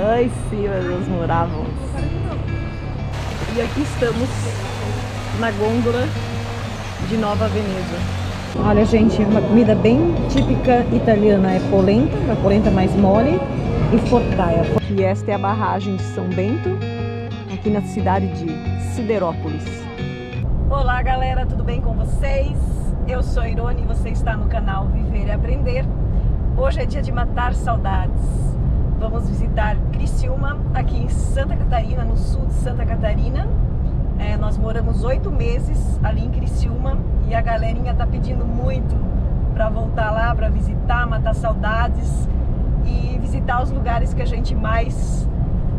Lá em cima nós morávamos. E aqui estamos na gôndola de Nova Veneza. Olha, gente, uma comida bem típica italiana é polenta, a polenta mais mole e fortaia. E esta é a barragem de São Bento, aqui na cidade de Siderópolis. Olá, galera, tudo bem com vocês? Eu sou Irone e você está no canal Viver e Aprender. Hoje é dia de matar saudades. Vamos visitar Criciúma, aqui em Santa Catarina, no sul de Santa Catarina. É, nós moramos oito meses ali em Criciúma e a galerinha tá pedindo muito para voltar lá, para visitar, matar saudades e visitar os lugares que a gente mais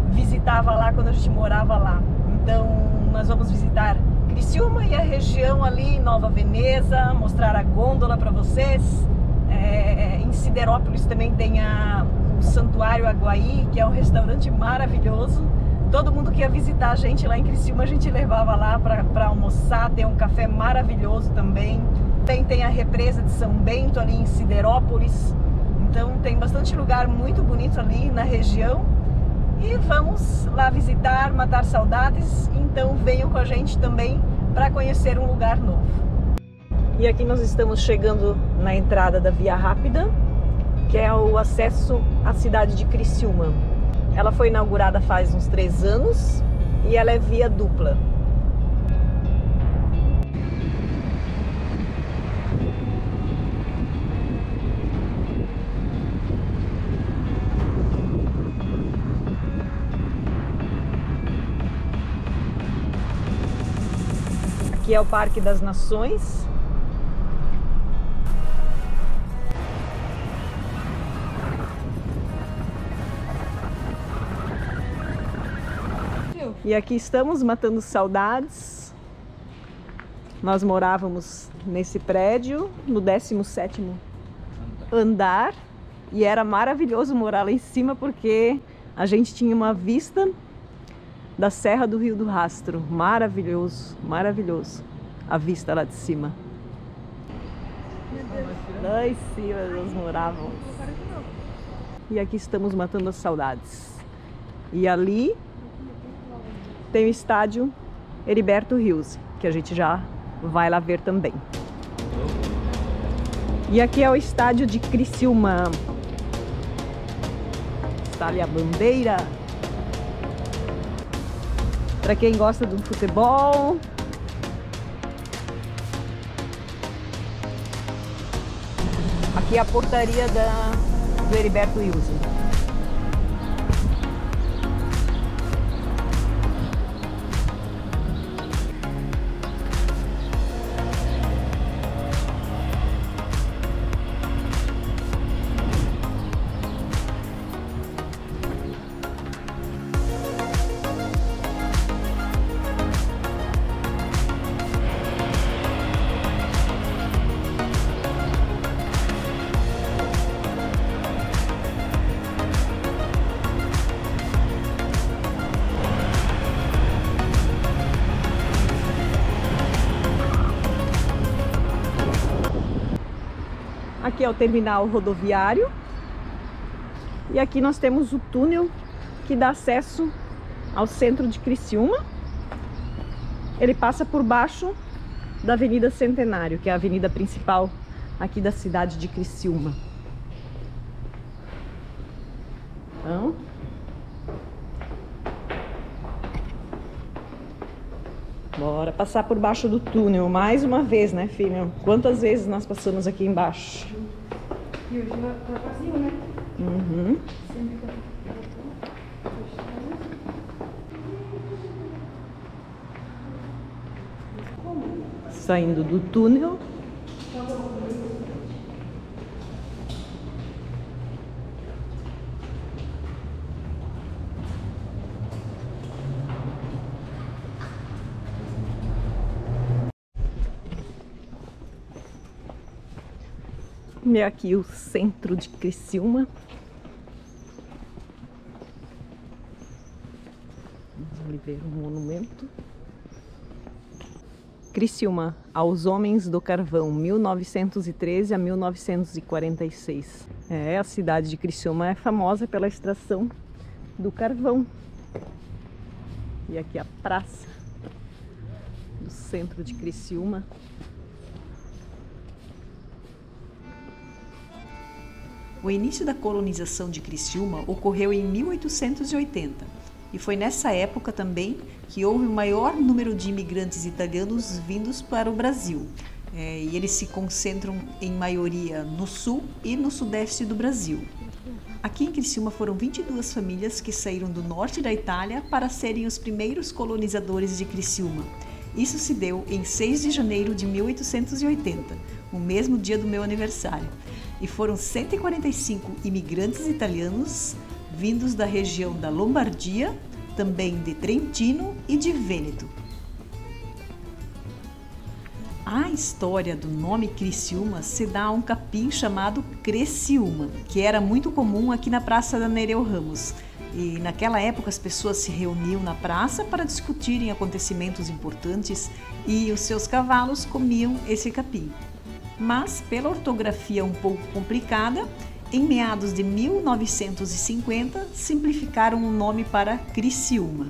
visitava lá quando a gente morava lá. Então, nós vamos visitar Criciúma e a região ali, Nova Veneza, mostrar a gôndola para vocês. É, em Siderópolis também tem a, o Santuário Aguaí, que é um restaurante maravilhoso. Todo mundo que ia visitar a gente lá em Criciúma, a gente levava lá para almoçar. Tem um café maravilhoso também. Tem, tem a represa de São Bento ali em Siderópolis. Então tem bastante lugar muito bonito ali na região. E vamos lá visitar, matar saudades. Então venham com a gente também para conhecer um lugar novo. E aqui nós estamos chegando na entrada da Via Rápida, que é o acesso à cidade de Criciúma. Ela foi inaugurada faz uns três anos e ela é via dupla. Aqui é o Parque das Nações. E aqui estamos matando saudades. Nós morávamos nesse prédio, no 17º andar, e era maravilhoso morar lá em cima porque a gente tinha uma vista da Serra do Rio do Rastro. Maravilhoso, maravilhoso a vista lá de cima. Lá em cima nós morávamos. E aqui estamos matando as saudades. E ali tem o estádio Heriberto Rios, que a gente já vai lá ver também. E aqui é o estádio de Criciúma. Está ali a bandeira. Para quem gosta do futebol. Aqui é a portaria da, do Heriberto Rios. Aqui é o terminal rodoviário. E aqui nós temos o túnel que dá acesso ao centro de Criciúma. Ele passa por baixo da Avenida Centenário, que é a avenida principal aqui da cidade de Criciúma. Então, Bora passar por baixo do túnel mais uma vez, né, filho? Quantas vezes nós passamos aqui embaixo? E hoje tá vazio, né? Uhum. Saindo do túnel. E aqui o centro de Criciúma. Vamos ver o monumento. Criciúma, aos homens do carvão, 1913 a 1946. É, a cidade de Criciúma é famosa pela extração do carvão. E aqui a praça do centro de Criciúma. O início da colonização de Criciúma ocorreu em 1880 e foi nessa época também que houve o maior número de imigrantes italianos vindos para o Brasil. É, e eles se concentram em maioria no sul e no sudeste do Brasil. Aqui em Criciúma foram 22 famílias que saíram do norte da Itália para serem os primeiros colonizadores de Criciúma. Isso se deu em 6 de janeiro de 1880, o mesmo dia do meu aniversário e foram 145 imigrantes italianos vindos da região da Lombardia, também de Trentino e de Vêneto. A história do nome Criciúma se dá a um capim chamado Creciúma, que era muito comum aqui na Praça da Nereu Ramos. E naquela época as pessoas se reuniam na praça para discutirem acontecimentos importantes e os seus cavalos comiam esse capim mas pela ortografia um pouco complicada, em meados de 1950 simplificaram o nome para Criciúma.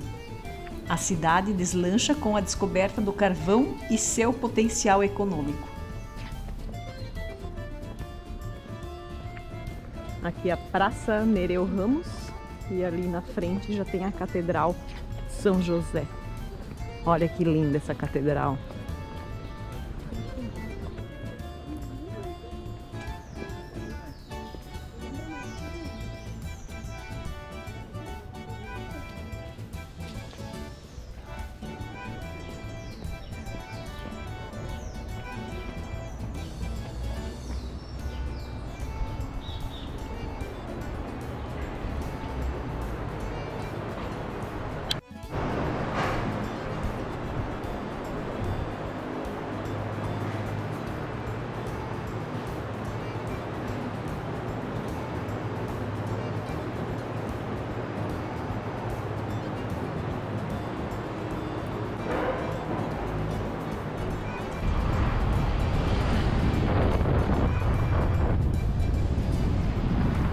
A cidade deslancha com a descoberta do carvão e seu potencial econômico. Aqui a Praça Nereu Ramos e ali na frente já tem a Catedral São José. Olha que linda essa catedral.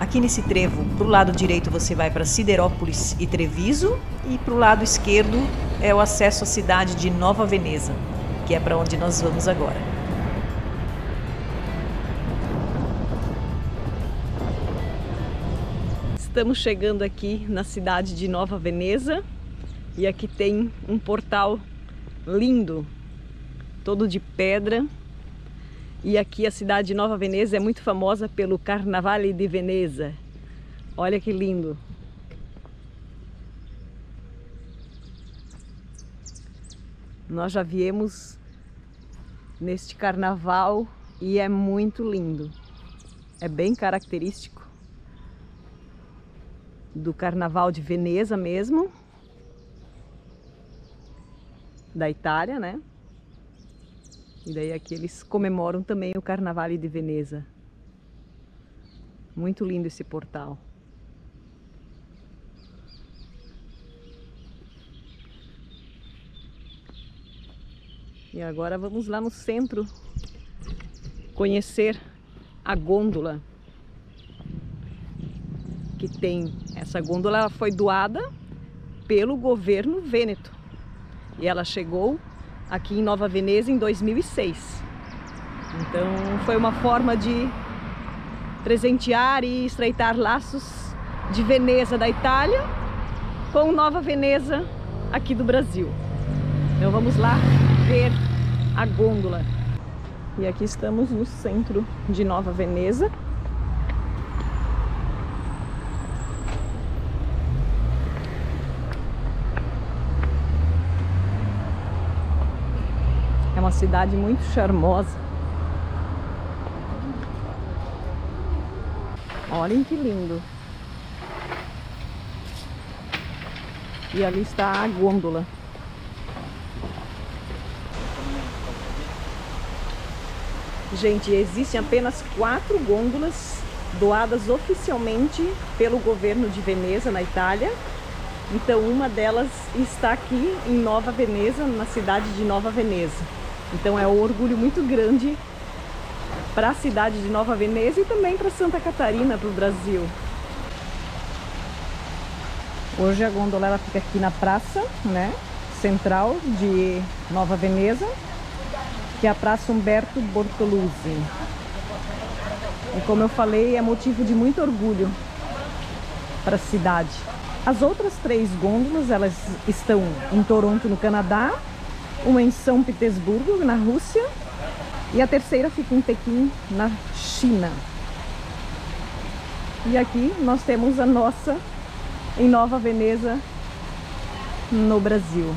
Aqui nesse trevo, para o lado direito você vai para Siderópolis e Treviso e para o lado esquerdo é o acesso à cidade de Nova Veneza, que é para onde nós vamos agora. Estamos chegando aqui na cidade de Nova Veneza e aqui tem um portal lindo, todo de pedra e aqui a cidade de Nova Veneza é muito famosa pelo Carnavale de Veneza. Olha que lindo. Nós já viemos neste carnaval e é muito lindo. É bem característico do carnaval de Veneza mesmo, da Itália, né? E daí aqui eles comemoram também o Carnaval de Veneza. Muito lindo esse portal. E agora vamos lá no centro conhecer a gôndola que tem. Essa gôndola foi doada pelo governo vêneto e ela chegou aqui em Nova Veneza em 2006. Então foi uma forma de presentear e estreitar laços de Veneza da Itália com Nova Veneza aqui do Brasil. Então vamos lá ver a gôndola. E aqui estamos no centro de Nova Veneza. Cidade muito charmosa. Olhem que lindo. E ali está a gôndola. Gente, existem apenas quatro gôndolas doadas oficialmente pelo governo de Veneza, na Itália. Então, uma delas está aqui em Nova Veneza, na cidade de Nova Veneza. Então é um orgulho muito grande para a cidade de Nova Veneza e também para Santa Catarina, para o Brasil. Hoje a gôndola ela fica aqui na praça, né, central de Nova Veneza, que é a Praça Humberto Bortoluzzi. E como eu falei, é motivo de muito orgulho para a cidade. As outras três gôndolas, elas estão em Toronto, no Canadá, uma em São Petersburgo, na Rússia, e a terceira fica em Pequim, na China. E aqui nós temos a nossa em Nova Veneza, no Brasil.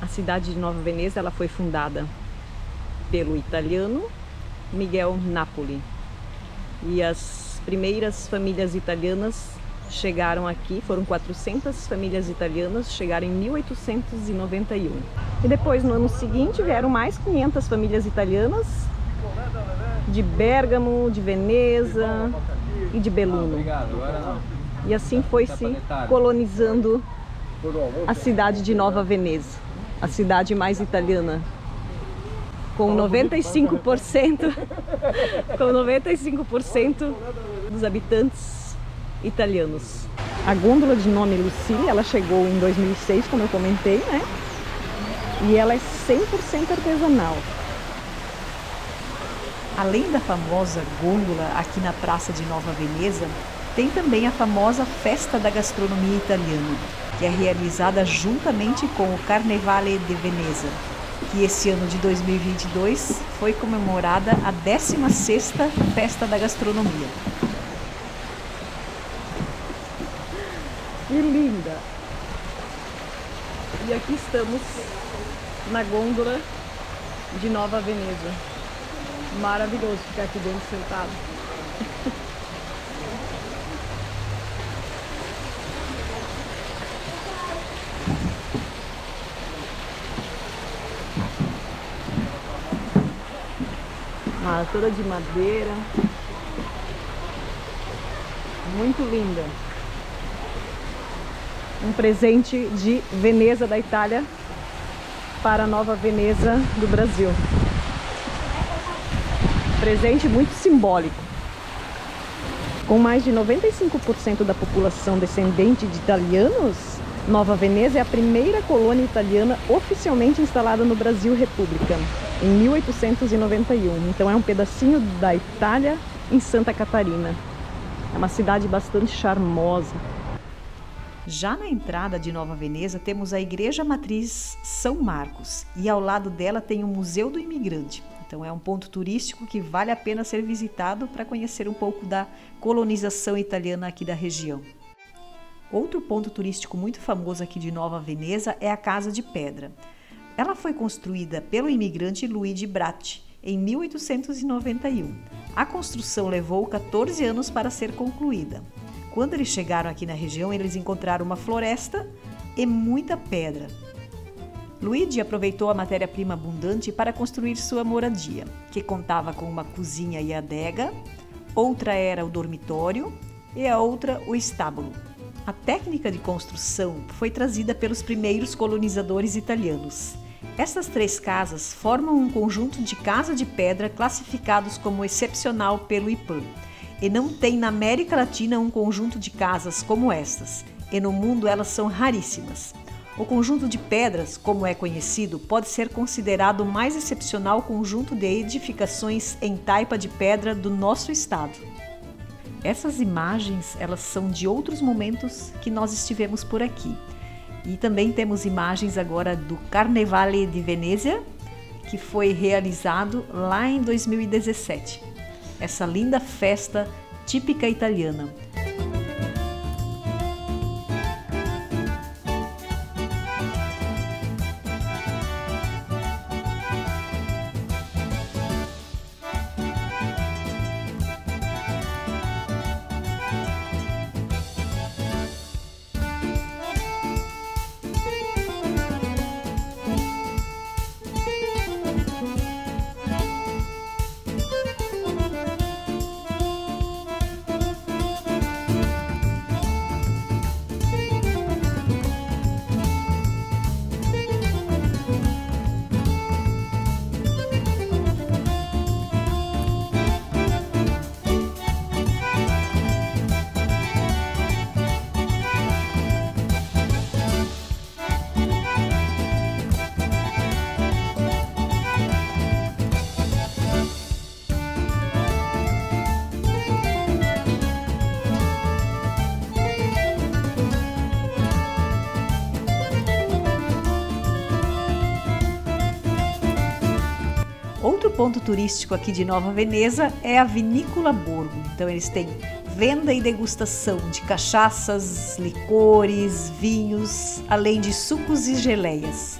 A cidade de Nova Veneza ela foi fundada pelo italiano Miguel Napoli. E as primeiras famílias italianas chegaram aqui, foram 400 famílias italianas, chegaram em 1891. E depois, no ano seguinte, vieram mais 500 famílias italianas de Bergamo, de Veneza e de Belluno. E assim foi se colonizando a cidade de Nova Veneza, a cidade mais italiana. Com 95% com 95% dos habitantes italianos. A gôndola de nome Lucille, ela chegou em 2006, como eu comentei, né? E ela é 100% artesanal. Além da famosa gôndola aqui na Praça de Nova Veneza, tem também a famosa Festa da Gastronomia Italiana, que é realizada juntamente com o Carnevale de Veneza, que esse ano de 2022 foi comemorada a 16ª Festa da Gastronomia. Que linda! E aqui estamos na gôndola de Nova Veneza. Maravilhoso ficar aqui dentro sentado. Ah, toda de madeira. Muito linda. Um presente de Veneza da Itália para Nova Veneza do Brasil. Presente muito simbólico. Com mais de 95% da população descendente de italianos, Nova Veneza é a primeira colônia italiana oficialmente instalada no Brasil República, em 1891. Então é um pedacinho da Itália em Santa Catarina. É uma cidade bastante charmosa. Já na entrada de Nova Veneza temos a Igreja Matriz São Marcos e ao lado dela tem o Museu do Imigrante. Então é um ponto turístico que vale a pena ser visitado para conhecer um pouco da colonização italiana aqui da região. Outro ponto turístico muito famoso aqui de Nova Veneza é a Casa de Pedra. Ela foi construída pelo imigrante Luigi Bratti em 1891. A construção levou 14 anos para ser concluída. Quando eles chegaram aqui na região, eles encontraram uma floresta e muita pedra. Luigi aproveitou a matéria-prima abundante para construir sua moradia, que contava com uma cozinha e adega, outra era o dormitório e a outra o estábulo. A técnica de construção foi trazida pelos primeiros colonizadores italianos. Essas três casas formam um conjunto de casa de pedra classificados como excepcional pelo IPAM. E não tem na América Latina um conjunto de casas como estas, e no mundo elas são raríssimas. O conjunto de pedras, como é conhecido, pode ser considerado o mais excepcional conjunto de edificações em taipa de pedra do nosso estado. Essas imagens, elas são de outros momentos que nós estivemos por aqui. E também temos imagens agora do Carnevale de Venezia, que foi realizado lá em 2017. Essa linda festa típica italiana. Ponto turístico aqui de Nova Veneza é a Vinícola Borgo. Então eles têm venda e degustação de cachaças, licores, vinhos, além de sucos e geleias.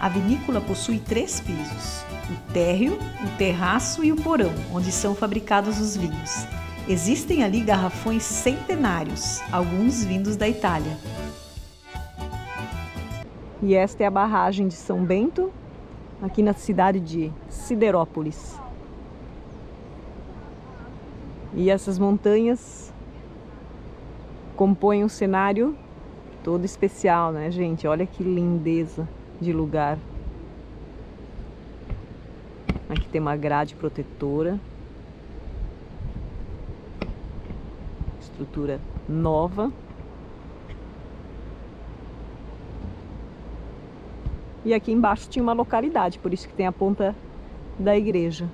A vinícola possui três pisos: o térreo, o terraço e o porão, onde são fabricados os vinhos. Existem ali garrafões centenários, alguns vindos da Itália. E esta é a barragem de São Bento, aqui na cidade de Siderópolis. E essas montanhas compõem um cenário todo especial, né, gente? Olha que lindeza de lugar. Aqui tem uma grade protetora. Estrutura nova. E aqui embaixo tinha uma localidade, por isso que tem a ponta da igreja.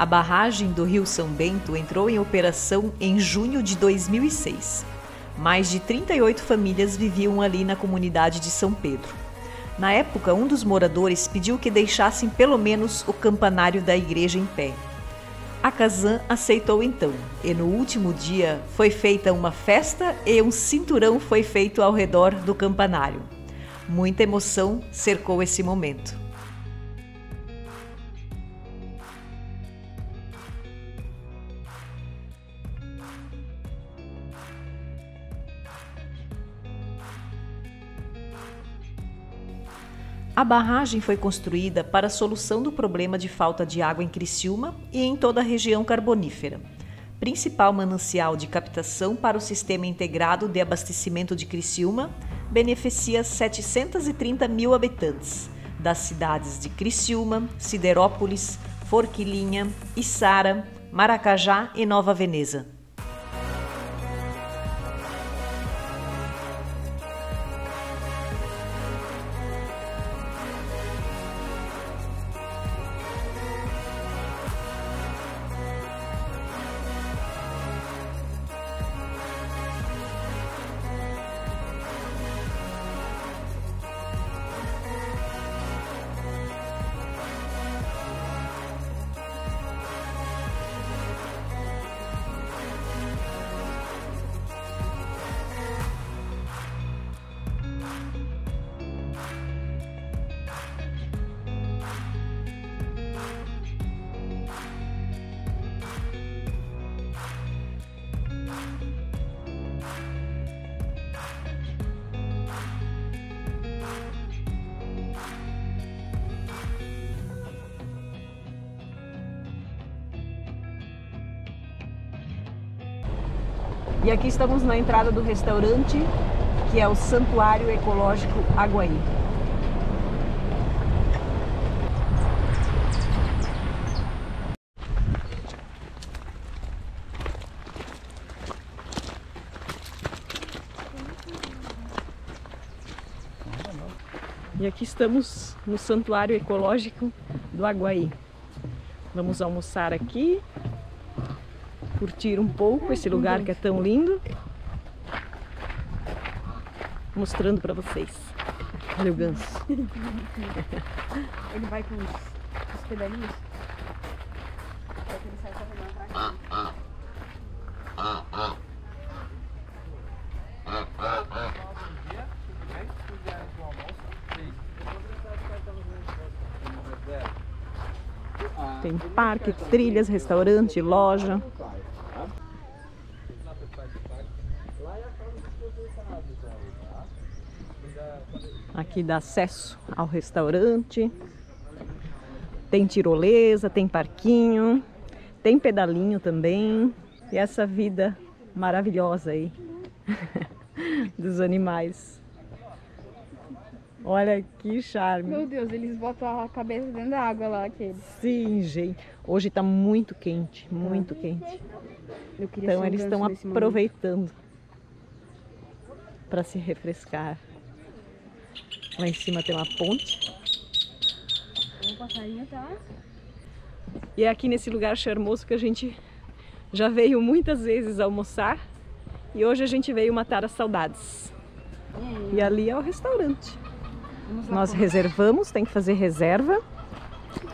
A barragem do Rio São Bento entrou em operação em junho de 2006. Mais de 38 famílias viviam ali na comunidade de São Pedro. Na época, um dos moradores pediu que deixassem pelo menos o campanário da igreja em pé. A Kazan aceitou então, e no último dia foi feita uma festa e um cinturão foi feito ao redor do campanário. Muita emoção cercou esse momento. A barragem foi construída para a solução do problema de falta de água em Criciúma e em toda a região carbonífera. Principal manancial de captação para o Sistema Integrado de Abastecimento de Criciúma, beneficia 730 mil habitantes das cidades de Criciúma, Siderópolis, Forquilinha, Içara, Maracajá e Nova Veneza. E aqui estamos na entrada do restaurante, que é o Santuário Ecológico Aguaí. E aqui estamos no Santuário Ecológico do Aguaí. Vamos almoçar aqui, curtir um pouco esse lugar que é tão lindo. Mostrando para vocês. Olha o ganso. Ele vai com os, os pedalinhos. Tem parque, trilhas, restaurante, loja. Dá acesso ao restaurante. Tem tirolesa, tem parquinho, tem pedalinho também. E essa vida maravilhosa aí dos animais. Olha que charme. Meu Deus, eles botam a cabeça dentro da água lá, aqueles. Sim, gente. Hoje tá muito quente, muito quente. Então eles estão aproveitando para se refrescar. Lá em cima tem uma ponte. O passarinho tá. E é aqui nesse lugar charmoso que a gente já veio muitas vezes almoçar. E hoje a gente veio matar as saudades. E ali é o restaurante. Nós comer. reservamos, tem que fazer reserva.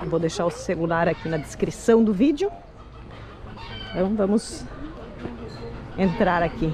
Eu vou deixar o celular aqui na descrição do vídeo. Então vamos entrar aqui.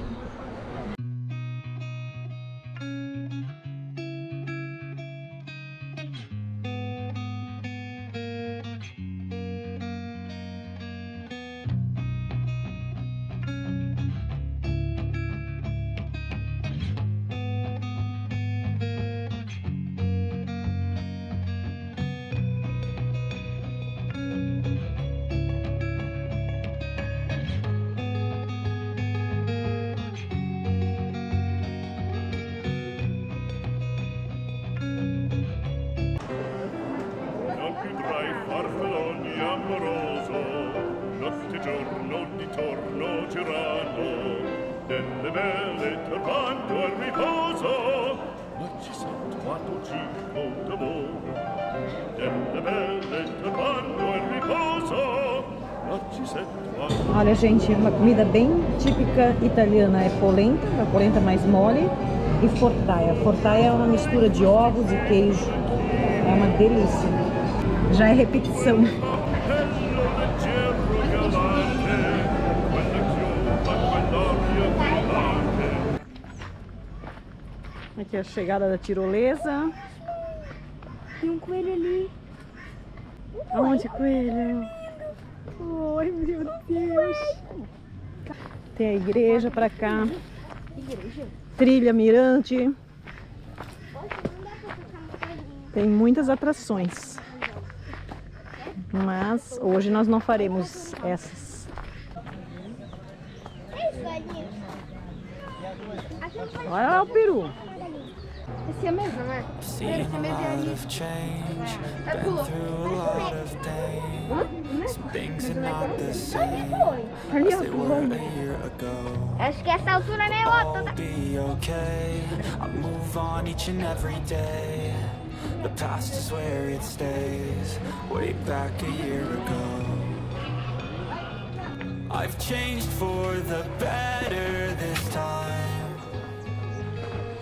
Olha, gente, uma comida bem típica italiana é polenta, a polenta mais mole, e fortaia. Fortaia é uma mistura de ovos e queijo. É uma delícia. Já é repetição. Aqui é a chegada da tirolesa. Tem um coelho ali. Aonde, coelho? Ai, meu Deus. Tem a igreja pra cá. Trilha mirante. Tem muitas atrações. Mas hoje nós não faremos essas. Olha lá o peru. Esse é mesmo, não é? Esse é mesmo é É pula. Olha o pulando. Acho que move on each and every day. The past is where it stays, way back a year ago I've changed for the better this time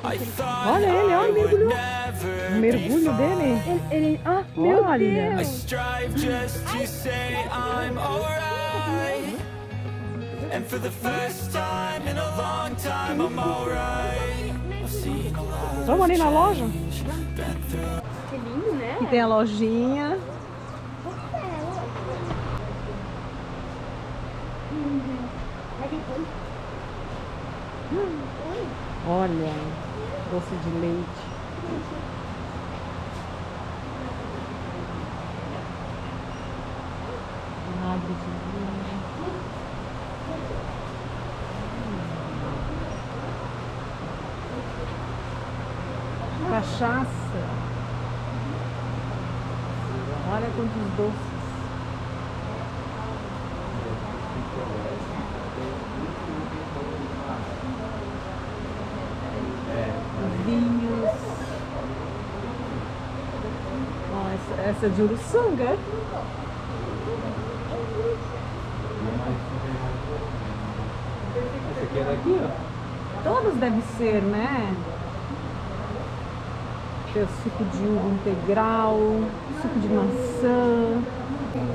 I thought Olha ele, olha, I would mergulhou. never O mergulho dele. Ele, ele, ah, meu Olha. I Deus. strive just to say I'm alright. And for the first time in a long time, I'm alright. Vamos ali na loja? Que lindo, né? Aqui tem a lojinha. Olha, doce de leite. Vinagre de vinho. Cachaça. Olha quantos doces. Vinhos. Essa é de Uruçanga. Esse aqui é daqui, ó. Todos devem ser, né? Tem o suco de uva integral, suco de maçã.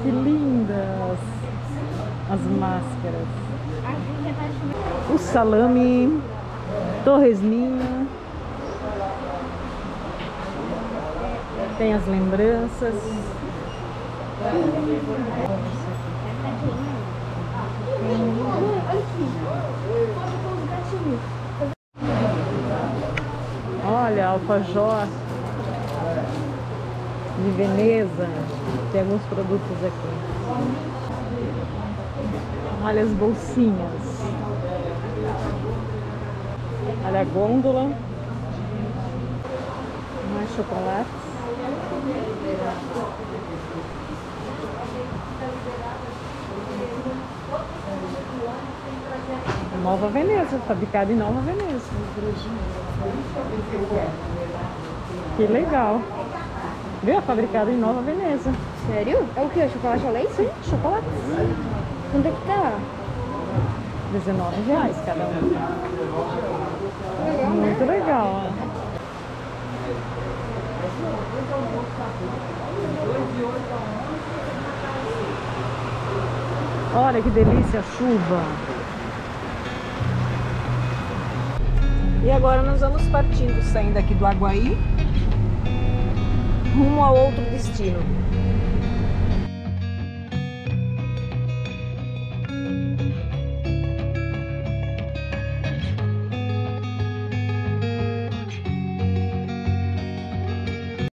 Que lindas as máscaras. O salame, torresminho. Tem as lembranças. Olha, alfajor de Veneza. Tem alguns produtos aqui. Olha as bolsinhas. Olha a gôndola. Mais chocolates. Nova Veneza, fabricado em Nova Veneza. Que legal. Viu? Fabricado em Nova Veneza. Sério? É o que? Chocolate ao leite? Sim, chocolate. Quanto é que tá? 19 reais cada um. Legal, né? Muito legal. ó. Olha que delícia a chuva. E agora nós vamos partindo, saindo aqui do Aguaí, rumo a outro destino.